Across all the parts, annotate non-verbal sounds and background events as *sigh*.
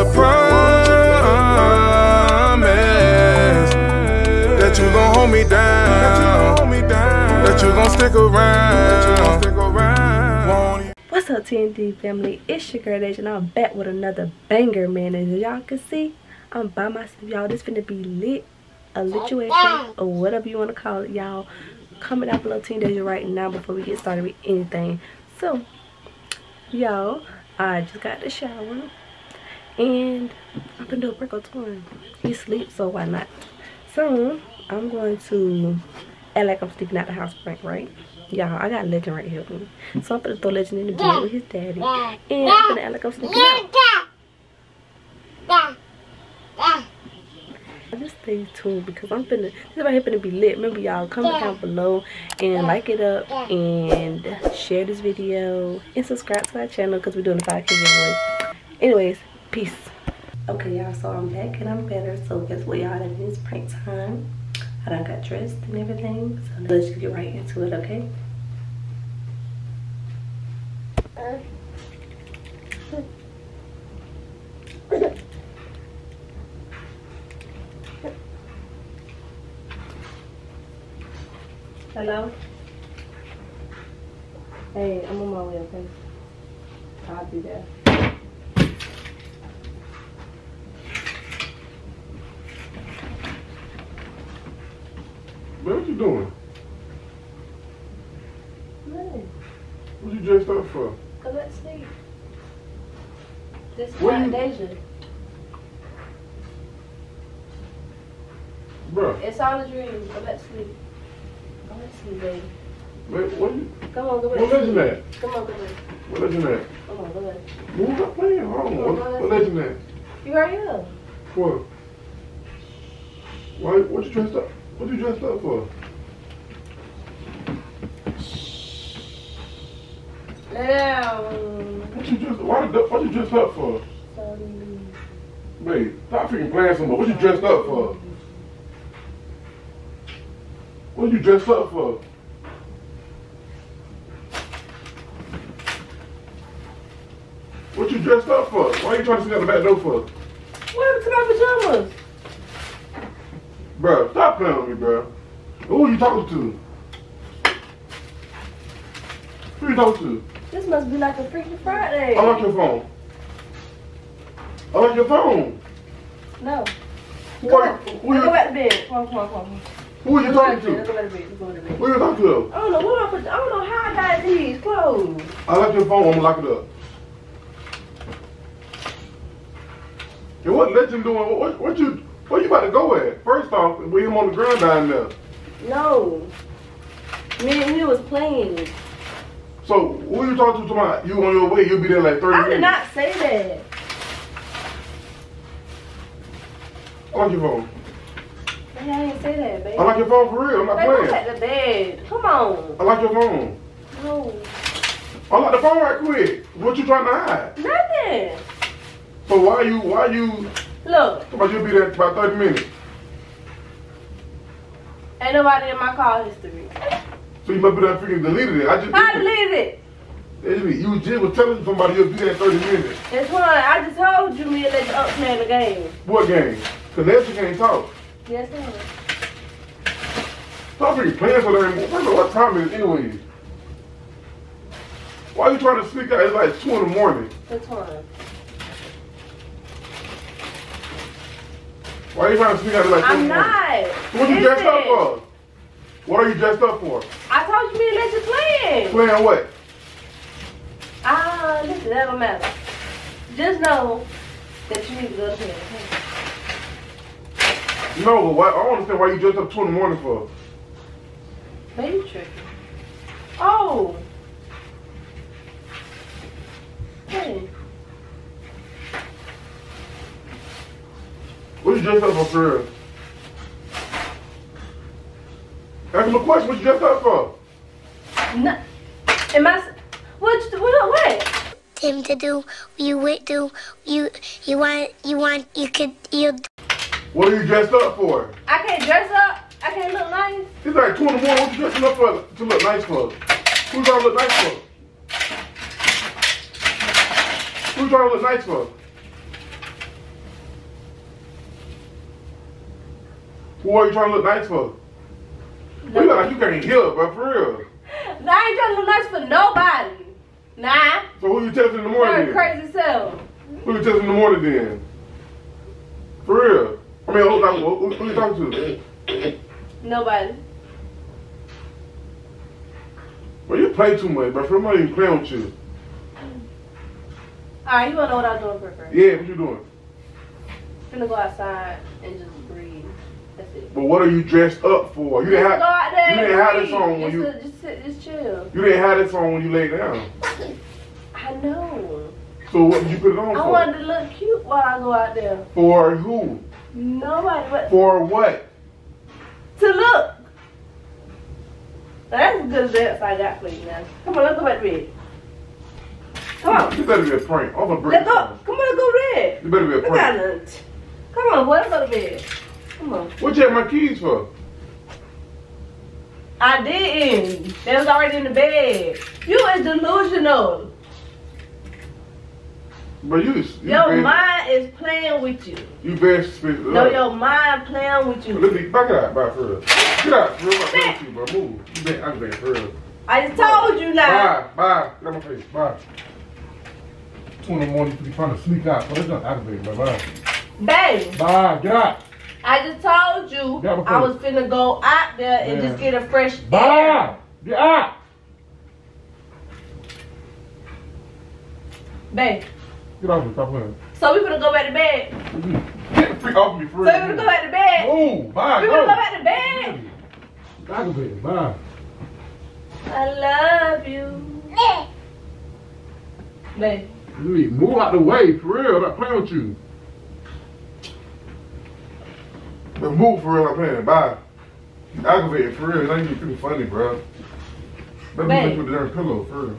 to promise that you gon' hold me down, that you gon' stick around. What's up TND family? It's your girl Deja and I'm back with another banger man. As y'all can see I'm by myself y'all. This finna be lit a lituation or whatever you want to call it y'all. Comment down below Team Deja right now before we get started with anything. So y'all I just got the shower and I'm gonna do a Brickle twin he sleeps so why not so I'm going to act like I'm sleeping out the house prank right Y'all, I got Legend right here with me. So I'm gonna throw Legend in the bed with his daddy. And I'm gonna act like I'm sneaking out. Just stay tuned because I'm finna, this right here finna be lit. Remember y'all, comment down below and like it up and share this video and subscribe to our channel because we're doing the 5K giveaway. Anyways, peace. Okay y'all, so I'm back and I'm better. So guess what y'all, it is prank time. I done got dressed and everything. So let's get right into it, okay? Hello? Hey, I'm on my way, okay? I'll be there. What you doing? Hey, What you dressed up for? go let's sleep. This is What not Deja. Bruh, It's all a dream. Go let's sleep. Go let's sleep, baby. what, what you, Come on, go what back. legend at? Come on, go back. What legend at? Come on, go back. Move not playing, hold on. What, what legend at? You right here. What? Why, what you dressed up? What you dressed up for? Down. What you dressed, why, what you dressed up for? Sorry. Wait, stop freaking playing somewhere. What you dressed up for? What you dressed up for? What you dressed up for? Why you trying to sneak out the back door for? What happened to my pajamas? Bruh, stop playing with me, bro. Who are you talking to? Who are you talking to? This must be like a Freaky Friday. I like your phone. I like your phone. No. Who Go are you, Let's who, go back to bed. Come on, come on, come on. who are you talking to bed. Let's go back to bed. Let's go to bed. Who you talking to? I don't know what I put. I don't know how I got these clothes. I like your phone. I'm gonna lock it up. And what legend doing? What, what, what you? Where you about to go at? First off, we him on the ground down there. No. Me and he was playing. So who you talking to? Tomorrow? You on your way? You'll be there like 30 I minutes. did not say that. I like your phone. Man, I didn't say that, baby. I like your phone for real. I'm not Baby, I'm back the bed. Come on. I like your phone. No. I like the phone right quick. What you trying to hide? Nothing. So why you? Why you? Look, Somebody you'll be there about 30 minutes. ain't nobody in my call history. So you must be there freaking deleted it. I just. I deleted it. You just was telling somebody you'll be there in 30 minutes. It's one. I just told you me to let you up playing the game. What game? Cause Nancy can't talk. Yes, ma'am. Stop freaking playing so damn. First of what time is it anyway? Why are you trying to sneak out? It's like 2 in the morning. Which one? Why are you trying to speak out like 2 in I'm not. What you dressed up for? What are you dressed up for? I told you me to let you play. Playing what? Ah, listen, that don't matter. Just know that you need to go to bed. No, but why, I don't understand why you dressed up 2 in the morning for. Baby tripping. Oh. Hey. What you dressed up for, for real? Ask him a question. What you dressed up for? No. Am I? What? What? What? him to do you would do you you want you want you could you What are you dressed up for? I can't dress up. I can't look nice. It's like 2 in the morning. What you dressing up for to look nice for? Who's trying to look nice for? Who's trying to look nice for? What are you trying to look nice for? You look like you can't hear, but for real. *laughs* Nah, I ain't trying to look nice for nobody. Nah. So who you texting in the morning You're crazy self. Who you texting in the morning then? For real. I mean, who, who, who you talking to? Nobody. Well, you play too much, bro. I'm not even playing with you. Alright, you wanna know what I was doing for first? Yeah, what you doing? Finna go outside and just breathe. But what are you dressed up for? You didn't have you didn't have this on when Just you to- just sit, just chill. you didn't have this on when you laid down. I know. So what did you put it on I for? I wanted to look cute while I go out there. For who? Nobody but For what? to look. That's as good as dance I got for you now. Come on, let's go back bed. Come on. You better be a prank. I'm gonna break Let's go. Come on, let's go bed. You better be a prank. Come on, boy, let's go to bed. Come on. What you have my keys for? I didn't. They was already in the bed. You is delusional. But you, you Your very, mind is playing with you. you very suspicious. No, your mind playing with you. Let me back it out, bye for real. Get out, for real. I'm with you, bro. Move. You been aggravating for real. I just told you now. Bye, bye. Get out my face. Bye. Two in the morning, you trying to sneak out. But it's not aggravating, bye. Bye. Babe, Bye. Get out. I just told you Yeah. I was finna go out there and Yeah. just get a fresh air. Bye. Get out. Babe, Get off me. Stop playing. so we finna go back to bed. Get the freak off me for So we real. finna go back to bed. Move. Bye. We Go. finna go back to bed. Aggravating. Bye. I love you. Babe, Louis, move out the way, for real. I'm not playing with you. But move for real, I'm playing. Bye. Aggravated, for real. It ain't even pretty funny, bro. Let me with the damn pillow, for real.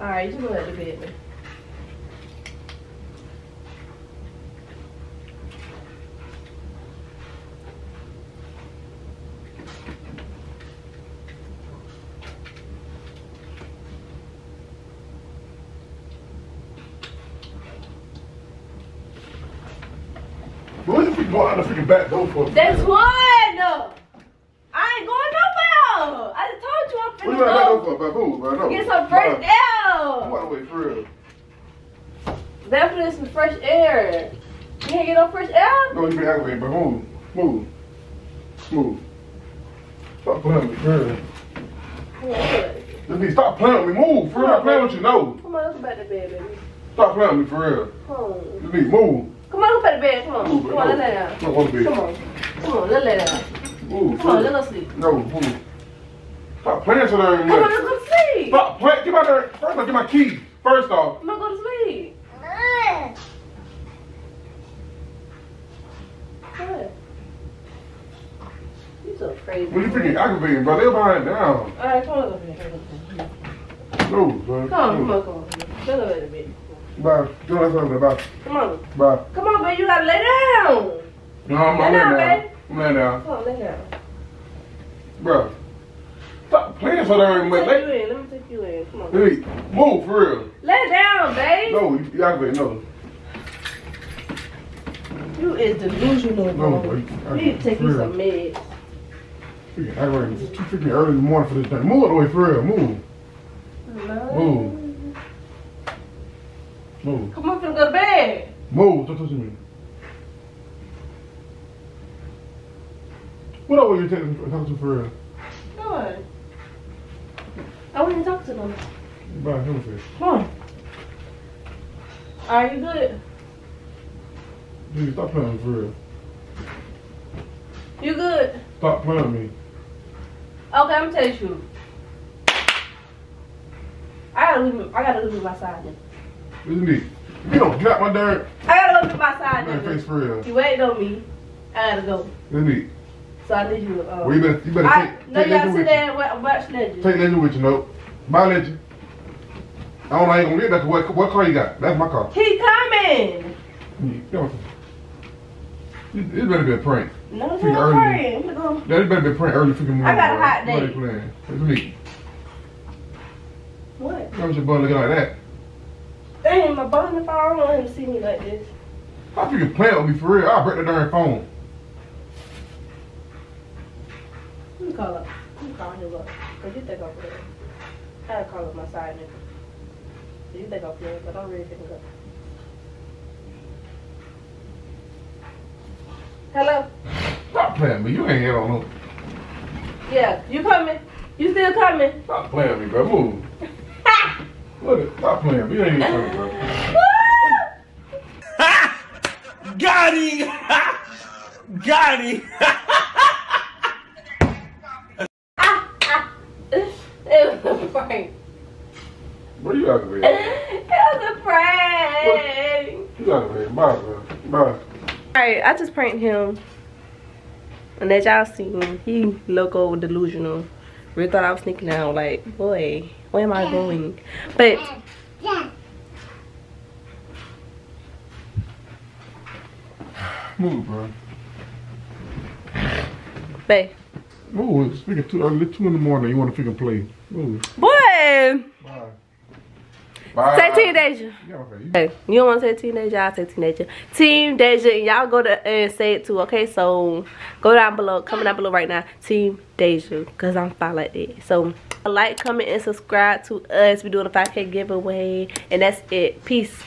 alright, you just go back to bed, But what if we go out the freaking back door for? That's one. I ain't going nowhere. I just told you I'm What you finna got back door go for? Bro. No. get some fresh air. out the way, for real. Definitely some fresh air. You can't get no fresh air? No, you be aggravated, but move. Move. Move. Stop playing with me, for real. Let's go back to bed. Let me stop playing with me. Move, for real. I'm playing with you. No. Come on, let's go back to bed, baby. Stop playing with me, for real. Come on. Let me move. Come on, let's go back. Come on. Come on, let's lay down. No, on. Come on. Come on, let's lay down. Move. Come on, real. go sleep. No, move. Stop playing so damn Come on, much. let's go to sleep. Stop playing. Get out there. First off, get my keys. First off. I'm gonna go to sleep. What? You so crazy. When you freaking aggravating, bro, they're behind down. Alright, come on, go bed. No, bro. Come on, come on, come on. Let's go back to bed. Bye. Do that something. Bye. Come on. Bye. Come on, babe, you gotta lay down. No, I'm, Lay down, down. I'm laying down. Come on, lay down. Bro. Stop playing so damn much. Take you Let, in. Let me take you in. Come on. let me move for real. Lay down, babe. No, you, you aggravating. No. You is delusional, bro. No. You need to take you some meds. Freaking aggravating. It's too freaking early in the morning for this thing. Move out the way for real. Move. Move. Move. Come on, finna go to bed. Move. Don't touch me. What were you taking talking to for real? What? I wouldn't talk to them. Bye. Let me see. Come on. Are you good? Dude, stop playing with me for real. You good? Stop playing with me. Okay, I'm gonna tell you. I gotta leave. I gotta leave my side. Then. Listen to me. You don't get out my dirt. I gotta leave my side. Man, face for real. You waited on me. I gotta go. Listen to me. So I need you. to, Um, Well, you better, you better I, take, no, take y'all sit there you. and watch Legend. Take Legend with you, no. Bye, Legend. I don't know how you gonna get that. 'cause What, what car you got? That's my car. He coming. This better be a prank. No, it's not praying. I'm gonna go. That better be a prank early freaking morning. I got a hot What date. they playing? Me. What? How was your boy looking like that? Dang, my button if I don't want him to see me like this. Stop freaking playing with me for real. I'll break the darn phone. Let me call up. Let me call him up. Cause you think I'm playing. I gotta call up my side nigga. You think I'm playing, but I'm really thinking up. Hello? Stop playing me. You ain't here on no. Yeah, you coming? You still coming? Stop playing with me, bro. Move. Look it. Stop playing with me. You ain't even coming, bro. *laughs* Got him! *laughs* Got him! it was a prank. Where you out of here? It was a prank. You out of here. Bye, bro. Bye. Alright, I just pranked him. And as y'all seen, he loco delusional. Really thought I was sneaking out. Like, boy, where am I going? But Move, bro. babe, Move. It's freaking two, early, two in the morning. You want to freaking play. Move. boy, Bye. Bye. say Team Deja. Yeah, okay. You- Hey, you don't want to say teenager, I'll say. Team Deja, and y'all go to and say it too, okay? So go down below, comment down below right now, Team Deja, because I'm fine like that. So like, comment, and subscribe to us. We're doing a 5K giveaway, and that's it. Peace.